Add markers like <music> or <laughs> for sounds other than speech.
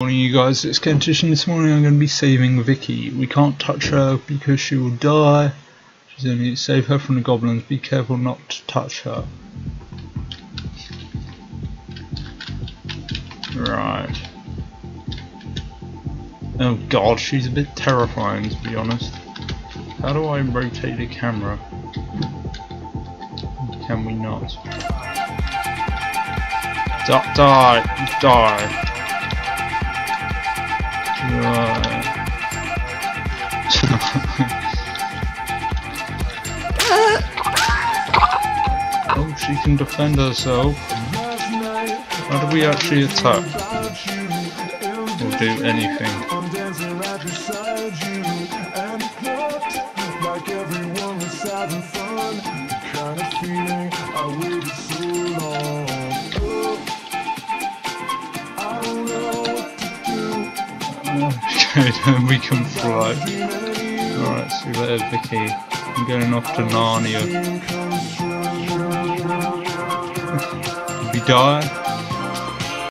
Morning you guys, it's Kentish this morning I'm going to be saving Vicky. We can't touch her because she will die. She's only save her from the goblins, be careful not to touch her. Right. Oh god, she's a bit terrifying to be honest. How do I rotate the camera? Can we not? Die! Die! Right. Uh, oh, she can defend herself. How do we actually attack? Or do anything? Okay, <laughs> then we can fly. Alright, see you later, Vicky. I'm going off to Narnia. <laughs> Did we die?